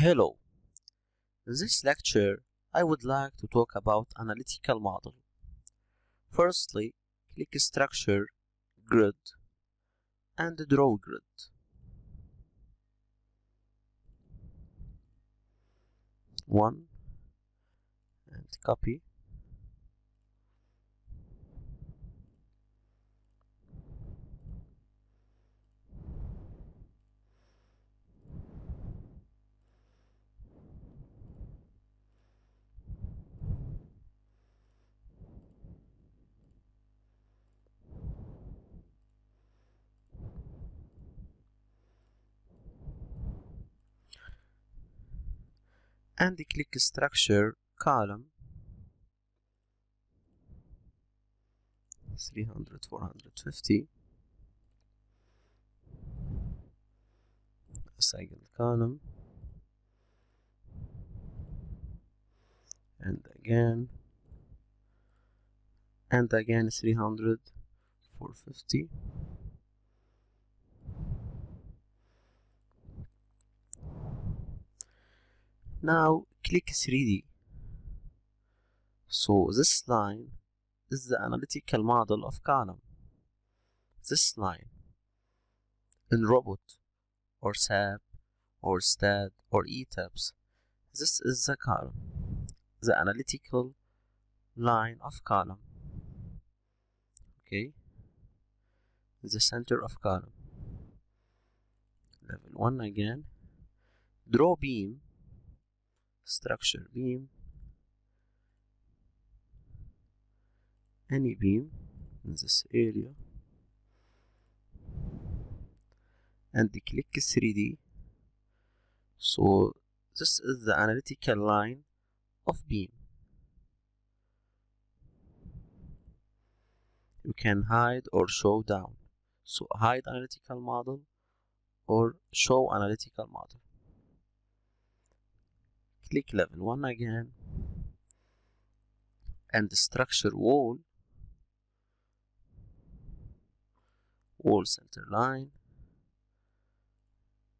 Hello. In this lecture, I would like to talk about analytical model. Firstly, click structure, grid, and draw grid. One, and copy. And the click structure column 300 450 second column. And again. And again 300 450 now click 3D so this line is the analytical model of column this line in robot or SAP or STAAD or ETABS this is the column the analytical line of column okay? The center of column level 1 again. Draw beam structure beam. Any beam in this area. And click 3D so this is the analytical line of beam. You can hide or show down. So hide analytical model or show analytical model click level 1 again. And the structure wall. Wall center line.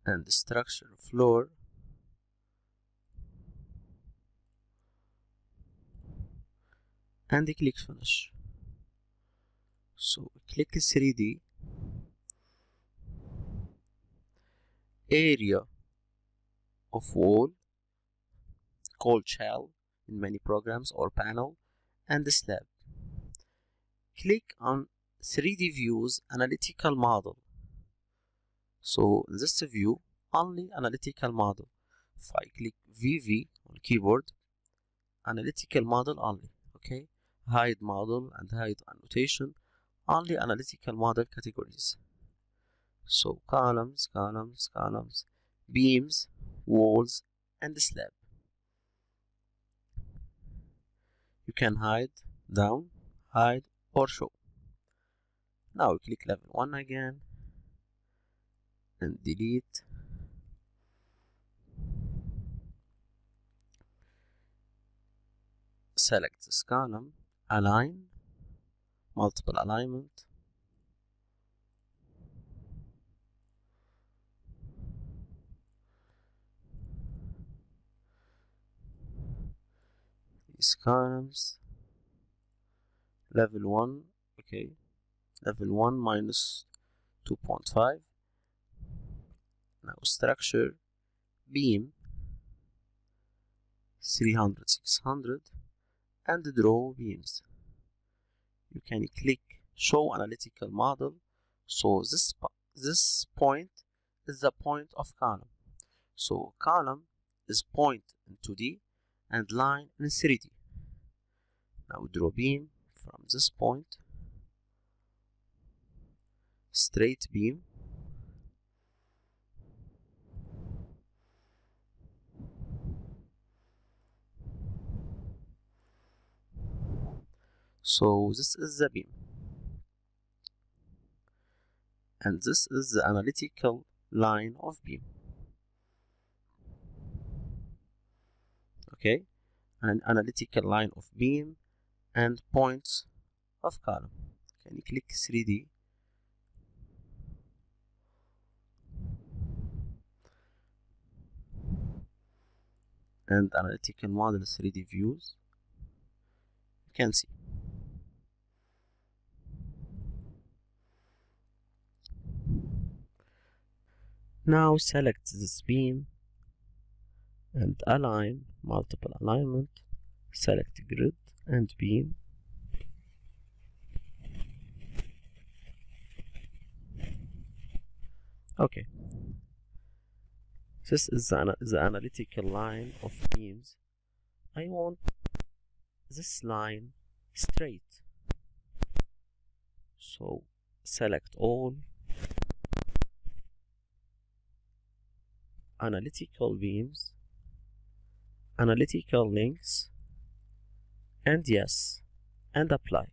And the structure floor. And the click finish. So click 3d area of wall called shell in many programs or panel and the slab. Click on 3D views analytical model. So in this view, only analytical model. If I click VV on keyboard, analytical model only, okay? Hide model and hide annotation, only analytical model categories. So columns, columns, columns, beams, walls, and the slab. You can hide down hide or show. Now click level 1 again and delete. Select this column align multiple alignment these columns. Level 1 okay. Level 1 minus 2.5 now structure beam 300 600 and draw beams. You can click show analytical model. So this this point is the point of column. So column is point in 2D and line in 3D. Now draw beam from this point, straight beam, so this is the beam. And this is the analytical line of beam okay? An analytical line of beam and points of column. Can you click 3d and analytical model 3D views. You can see. Now select this beam and align multiple alignment select grid and beam. Okay. This is the, the analytical line of beams. I want this line straight. So select all analytical beams analytical links and yes and apply.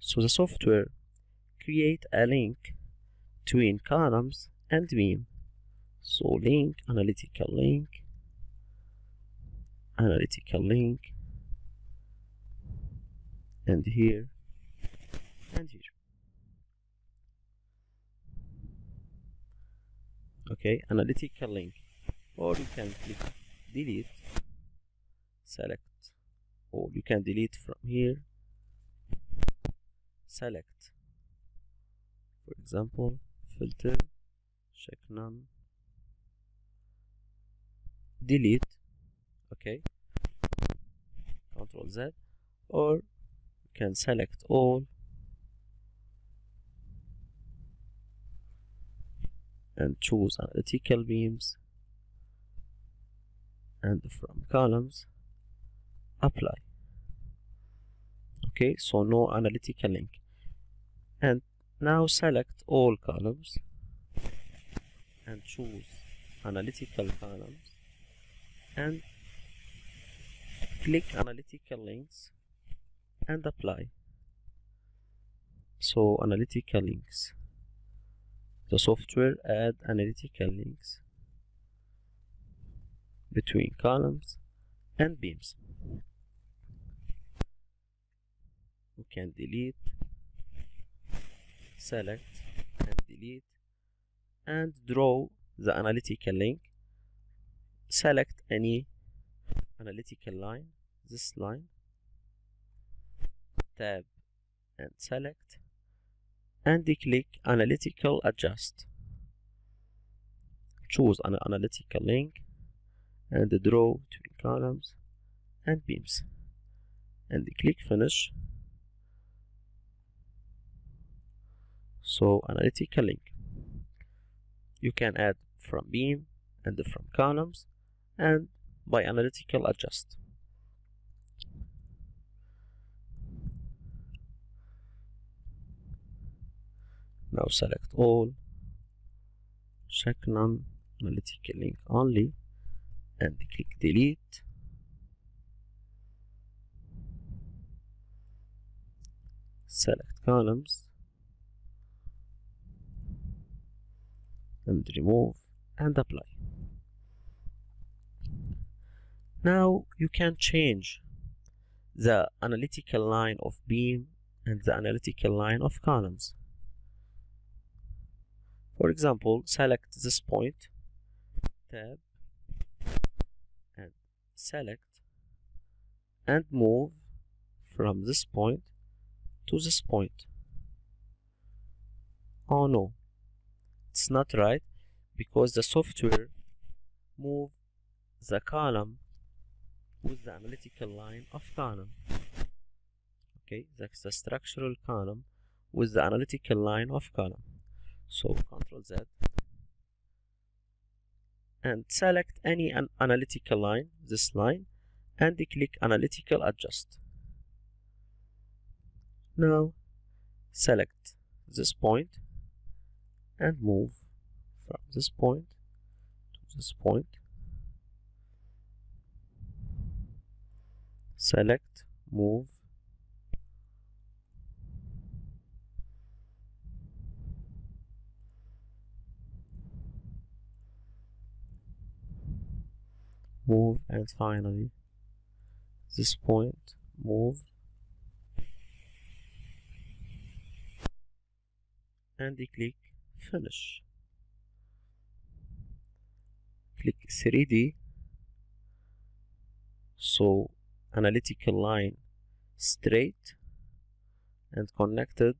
So the software create a link between columns and beam so link analytical link analytical link and here and here. Okay analytical link or you can click delete. Select or you can delete from here. Select. For example filter check none. Delete. Okay control Z. Or you can select all. And choose analytical beams and from. Columns. Apply. Okay so no analytical link. And now select all columns and choose analytical columns and click analytical links and apply. So analytical links. The software add analytical links between columns and beams. We can delete select and delete and draw the analytical link. Select any analytical line this line. Tab and select and click analytical adjust. Choose an analytical link and the draw between columns and beams. And click finish. So analytical link. You can add from beam and from columns and by analytical adjust. Now select all. Check none analytical link only and click delete. Select columns. And remove and apply. Now you can change the analytical line of beam and the analytical line of columns. For example select this point tab select and move from this point to this point. Oh no. It's not right because the software move the column with the analytical line of column. Okay that's the structural column with the analytical line of column. So control Z and select any an analytical line this line and click analytical adjust. Now select this point and move from this point to this point. Select move move and finally this point move. And click finish. Click 3D so analytical line straight and connected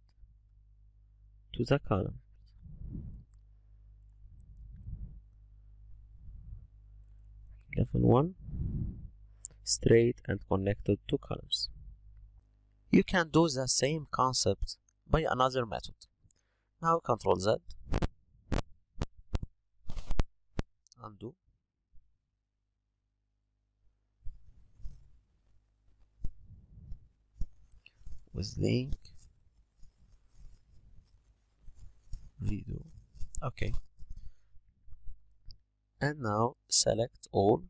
to the column level 1 straight and connected to columns you can do the same concept by another method. Now control Z. Undo. With link. Redo okay and now select all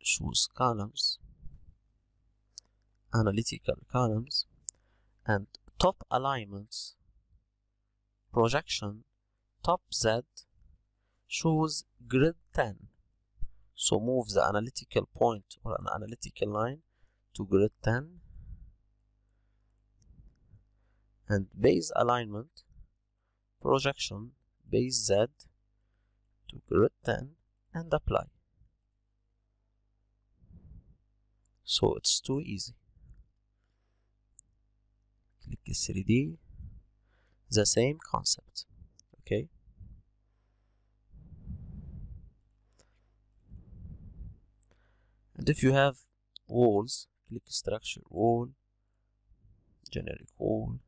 choose columns analytical columns and top alignments projection top Z choose grid 10 so move the analytical point or an analytical line to grid 10 and base alignment projection base Z to grid 10 and apply. So it's too easy. Click 3D the same concept okay? And if you have walls click structure wall generic wall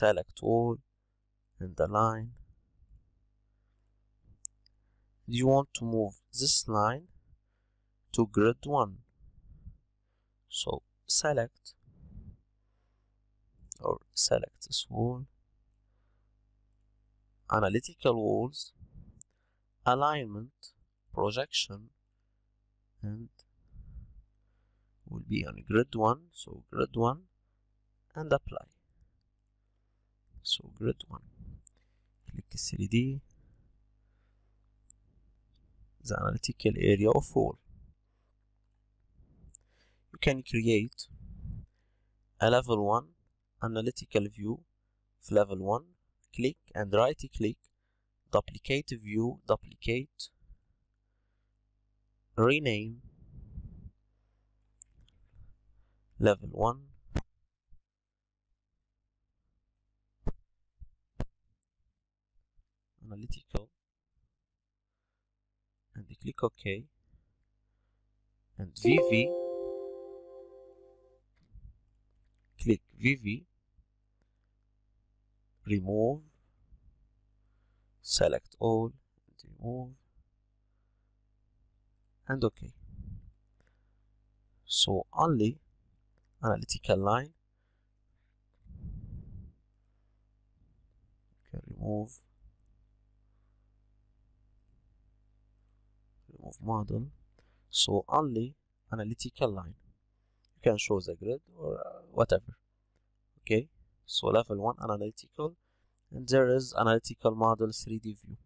select all and the line. You want to move this line to grid 1 so select. Or select this wall. Analytical walls. Alignment. Projection. And will be on grid 1 so grid 1 and apply so grid 1 click 3D the analytical area of wall you can create a level 1 analytical view of level 1 click and right click. Duplicate view duplicate. Rename. Level 1 analytical and click OK and VV click VV remove select all and remove and OK. So only analytical line. Can remove remove model so only analytical line. You can show the grid or uh, whatever. Okay? So level 1 analytical and there is analytical model 3d view